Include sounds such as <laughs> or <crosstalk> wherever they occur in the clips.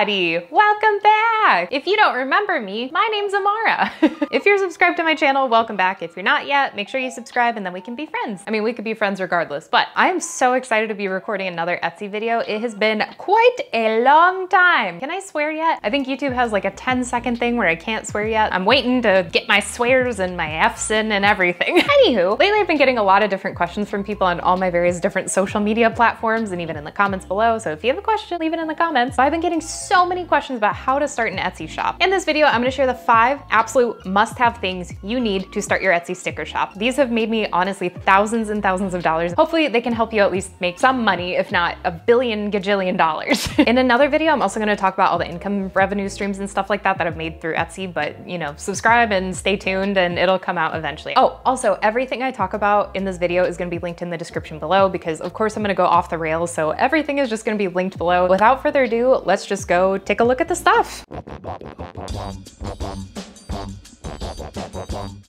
everybody! Welcome back! If you don't remember me, my name's Amara. <laughs> if you're subscribed to my channel, welcome back. If you're not yet, make sure you subscribe and then we can be friends. I mean, we could be friends regardless, but I am so excited to be recording another Etsy video. It has been quite a long time. Can I swear yet? I think YouTube has like a 10 second thing where I can't swear yet. I'm waiting to get my swears and my Fs in and everything. <laughs> Anywho, lately I've been getting a lot of different questions from people on all my various different social media platforms and even in the comments below. So if you have a question, leave it in the comments. I've been getting many questions about how to start an Etsy shop. In this video, I'm gonna share the five absolute must-have things you need to start your Etsy sticker shop. These have made me honestly thousands and thousands of dollars. Hopefully they can help you at least make some money, if not a billion gajillion dollars. <laughs> in another video, I'm also gonna talk about all the income revenue streams and stuff like that that I've made through Etsy, but you know, subscribe and stay tuned and it'll come out eventually. Oh, also everything I talk about in this video is gonna be linked in the description below because of course I'm gonna go off the rails, so everything is just gonna be linked below. Without further ado, let's just go take a look at the stuff.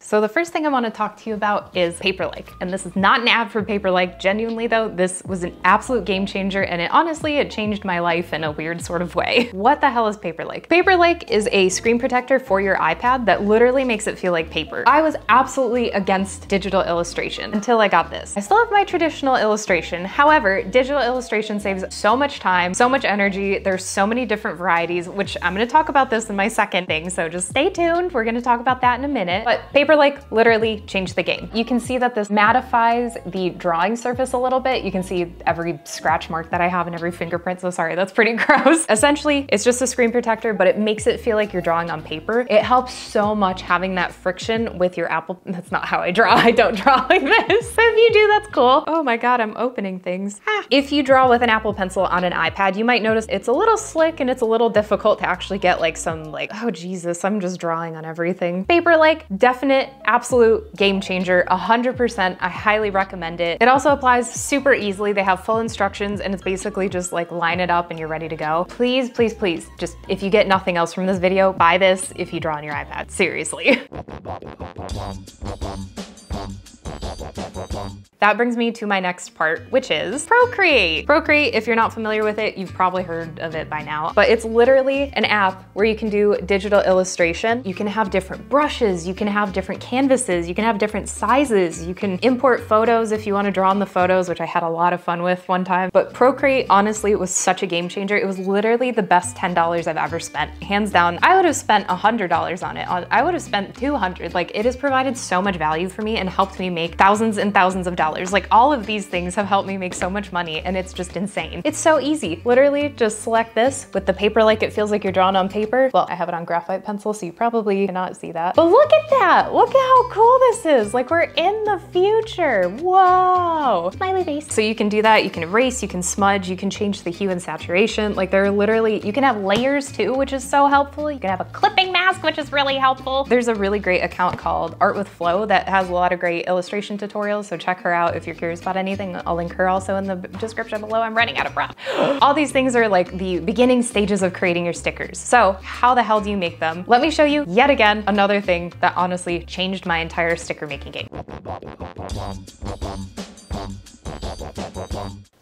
So the first thing I wanna talk to you about is Paperlike. And this is not an ad for Paperlike. Genuinely though, this was an absolute game changer and it honestly, it changed my life in a weird sort of way. <laughs> What the hell is Paperlike? Paperlike is a screen protector for your iPad that literally makes it feel like paper. I was absolutely against digital illustration until I got this. I still have my traditional illustration. However, digital illustration saves so much time, so much energy. There's so many different varieties, which I'm gonna talk about this in my second thing. So just stay tuned. We're gonna talk about that in a minute. But Paperlike like literally changed the game. You can see that this mattifies the drawing surface a little bit. You can see every scratch mark that I have and every fingerprint. So sorry, that's pretty <laughs> gross. Essentially, it's just a screen protector, but it makes it feel like you're drawing on paper. It helps so much having that friction with your Apple. <laughs> That's not how I draw. I don't draw <laughs> like this. if you do, that's cool. Oh my God, I'm opening things. Ah. If you draw with an Apple Pencil on an iPad, you might notice it's a little slick and it's a little difficult to actually get like some like, oh Jesus, I'm just drawing on everything. Paperlike, definite absolute game changer, 100%. I highly recommend it. It also applies super easily. They have full instructions and it's basically just like line it up and you're ready to go. Please, please, please, just if you get nothing else from this video, buy this if you draw on your iPad. Seriously. <laughs> That brings me to my next part, which is Procreate. Procreate, if you're not familiar with it, you've probably heard of it by now, but it's literally an app where you can do digital illustration. You can have different brushes, you can have different canvases, you can have different sizes, you can import photos if you wanna draw on the photos, which I had a lot of fun with one time. But Procreate, honestly, it was such a game changer. It was literally the best $10 I've ever spent. Hands down, I would have spent $100 on it. I would have spent 200. Like it has provided so much value for me and helped me make thousands and thousands of dollars. Like all of these things have helped me make so much money and it's just insane. It's so easy. Literally just select this with the paper like it feels like you're drawing on paper. Well, I have it on graphite pencil, so you probably cannot see that. But look at that. Look at how cool this is. Like we're in the future. Whoa. Smiley face. So you can do that. You can erase, you can smudge, you can change the hue and saturation. Like there are literally, you can have layers too, which is so helpful. You can have a clipping mask, which is really helpful. There's a really great account called Art with Flo that has a lot of great illustration tutorials, so check her out if you're curious about anything. I'll link her also in the description below. I'm running out of breath. <gasps> All these things are like the beginning stages of creating your stickers. So how the hell do you make them? Let me show you yet again another thing that honestly changed my entire sticker making game.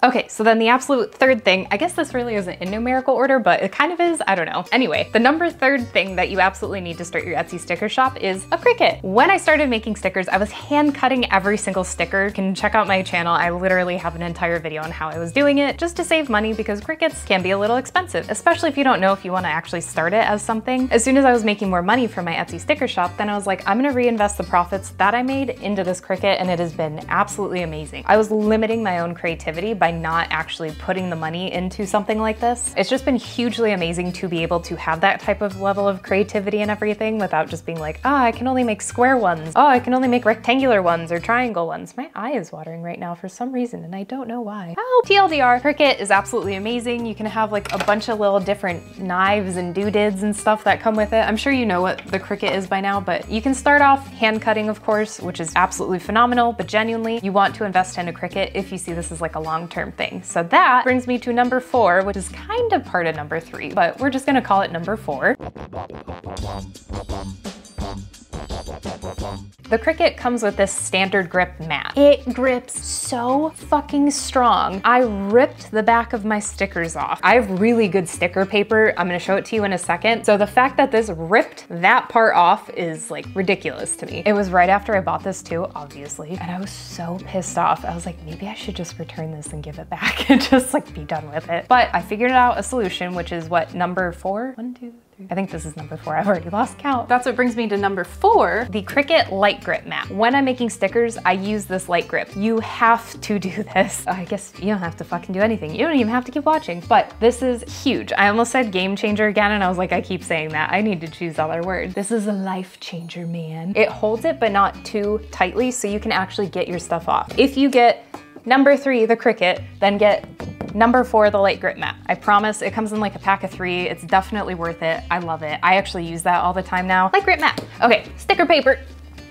Okay, so then the absolute third thing, I guess this really isn't in numerical order, but it kind of is, I don't know. Anyway, the number third thing that you absolutely need to start your Etsy sticker shop is a Cricut. When I started making stickers, I was hand cutting every single sticker. You can check out my channel. I literally have an entire video on how I was doing it just to save money because Cricuts can be a little expensive, especially if you don't know if you wanna actually start it as something. As soon as I was making more money from my Etsy sticker shop, then I was like, I'm gonna reinvest the profits that I made into this Cricut and it has been absolutely amazing. I was limiting my own creativity by not actually putting the money into something like this. It's just been hugely amazing to be able to have that type of level of creativity and everything without just being like, oh, I can only make square ones. Oh, I can only make rectangular ones or triangle ones. My eye is watering right now for some reason and I don't know why. Oh, TLDR, Cricut is absolutely amazing. You can have like a bunch of little different knives and doodads and stuff that come with it. I'm sure you know what the Cricut is by now, but you can start off hand cutting, of course, which is absolutely phenomenal, but genuinely, you want to invest in a Cricut if you see this as like a long-term term thing. So that brings me to number four, which is kind of part of number three, but we're just gonna call it number four. The Cricut comes with this standard grip mat. It grips so fucking strong. I ripped the back of my stickers off. I have really good sticker paper. I'm gonna show it to you in a second. So the fact that this ripped that part off is like ridiculous to me. It was right after I bought this too, obviously, and I was so pissed off. I was like, maybe I should just return this and give it back <laughs> and just like be done with it. But I figured out a solution, which is what, number four? One, two, I think this is number four. I've already lost count. That's what brings me to number four. The Cricut Light Grip Mat. When I'm making stickers, I use this light grip. You have to do <laughs> this. I guess you don't have to fucking do anything. You don't even have to keep watching, but this is huge. I almost said game changer again and I was like, I keep saying that. I need to choose other words. This is a life changer, man. It holds it, but not too tightly so you can actually get your stuff off. If you get number three, the Cricut, then get Number four, the light grip mat. I promise it comes in like a pack of three. It's definitely worth it. I love it. I actually use that all the time now. Light grip mat. Okay, sticker paper.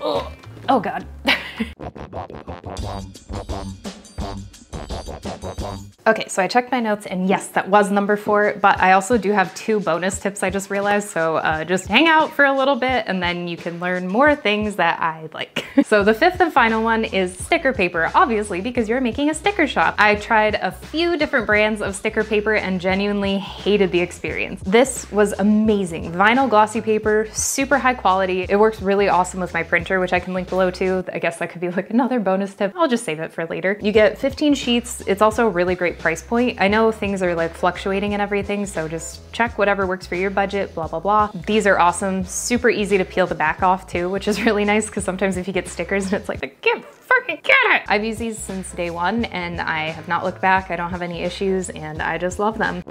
Oh, oh God. <laughs> Okay, so I checked my notes and yes, that was number four, but I also do have two bonus tips I just realized. So uh, just hang out for a little bit and then you can learn more things that I like. <laughs> so the fifth and final one is sticker paper, obviously because you're making a sticker shop. I tried a few different brands of sticker paper and genuinely hated the experience. This was amazing. Vinyl glossy paper, super high quality. It works really awesome with my printer, which I can link below too. I guess that could be like another bonus tip. I'll just save it for later. You get 15 sheets. It's also a really great price point. I know things are like fluctuating and everything, so just check whatever works for your budget, blah, blah, blah. These are awesome, super easy to peel the back off too, which is <laughs> really nice because sometimes if you get stickers and <laughs> it's like, I can't fucking get it. I've used these since day one and I have not looked back. I don't have any issues and I just love them.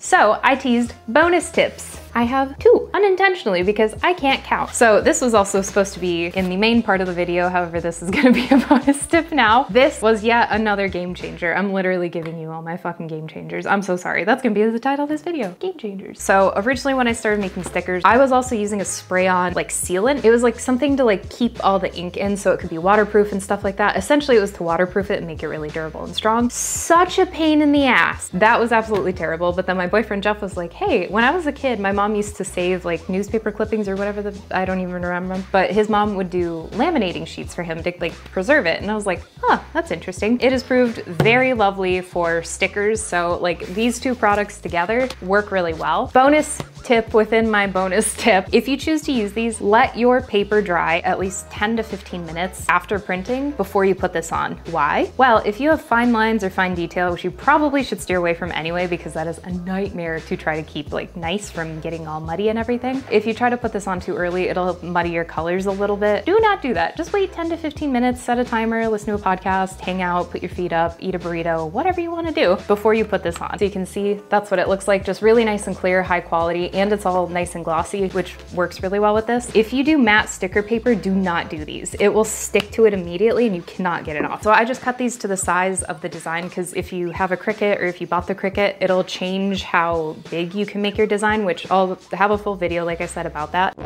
So I teased bonus tips. I have two, unintentionally, because I can't count. So this was also supposed to be in the main part of the video, however, this is <laughs> gonna be a bonus tip now. This was yet another game changer. I'm literally giving you all my fucking game changers. I'm so sorry. That's gonna be the title of this video, game changers. So originally when I started making stickers, I was also using a spray-on like sealant. It was like something to like keep all the ink in so it could be waterproof and stuff like that. Essentially it was to waterproof it and make it really durable and strong. Such a pain in the ass. That was absolutely terrible. But then my boyfriend Jeff was like, hey, when I was a kid, my mom mom used to save like newspaper clippings or whatever the, I don't even remember, but his mom would do laminating sheets for him to like preserve it. And I was like, huh, that's interesting. It has proved very lovely for stickers. So like these two products together work really well. Bonus tip within my bonus tip. If you choose to use these, let your paper dry at least 10 to 15 minutes after printing before you put this on. Why? Well, if you have fine lines or fine detail, which you probably should steer away from anyway, because that is a nightmare to try to keep like nice from getting all muddy and everything. If you try to put this on too early, it'll muddy your colors a little bit. Do not do that. Just wait 10 to 15 minutes, set a timer, listen to a podcast, hang out, put your feet up, eat a burrito, whatever you wanna do before you put this on. So you can see that's what it looks like, just really nice and clear, high quality, and it's all nice and glossy, which works really well with this. If you do matte sticker paper, do not do these. It will stick to it immediately and you cannot get it off. So I just cut these to the size of the design because if you have a Cricut or if you bought the Cricut, it'll change how big you can make your design, which I'll have a full video, like I said, about that.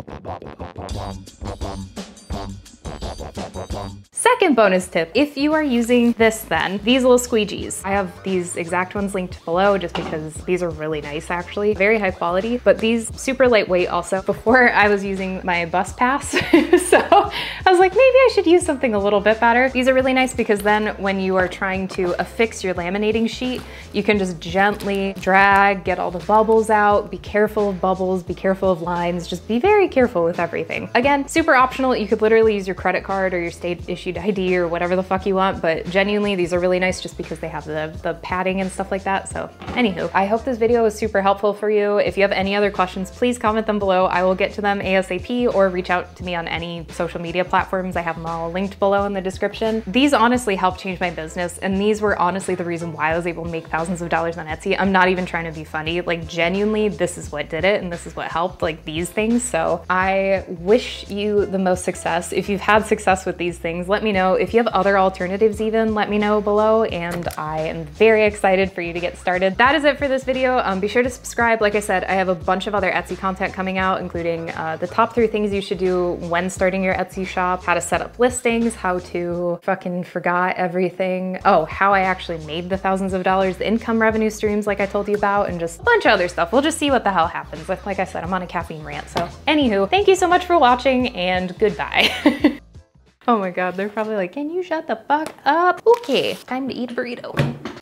Second bonus tip, if you are using this then, these little squeegees. I have these exact ones linked below just because these are really nice actually. Very high quality, but these super lightweight also. Before I was using my bus pass, <laughs> so I was like, maybe I should use something a little bit better. These are really nice because then when you are trying to affix your laminating sheet, you can just gently drag, get all the bubbles out, be careful of bubbles, be careful of lines, just be very careful with everything. Again, super optional. You could literally use your credit card or your state issued ID or whatever the fuck you want, but genuinely these are really nice just because they have the, the padding and stuff like that. So anywho, I hope this video was super helpful for you. If you have any other questions, please comment them below. I will get to them ASAP or reach out to me on any social media platforms. I have them all linked below in the description. These honestly helped change my business and these were honestly the reason why I was able to make thousands of dollars on Etsy. I'm not even trying to be funny. Like genuinely, this is what did it and this is what helped, like these things. So I wish you the most success. If you've had success with these things, let let me know. If you have other alternatives even, let me know below and I am very excited for you to get started. That is it for this video. Um, be sure to subscribe. Like I said, I have a bunch of other Etsy content coming out, including uh, the top three things you should do when starting your Etsy shop, how to set up listings, how to fucking forgot everything. Oh, how I actually made the thousands of dollars, the income revenue streams like I told you about, and just a bunch of other stuff. We'll just see what the hell happens. Like, like I said, I'm on a caffeine rant. So anywho, thank you so much for watching and goodbye. <laughs> oh my God, they're probably like, can you shut the fuck up? Okay, time to eat a burrito.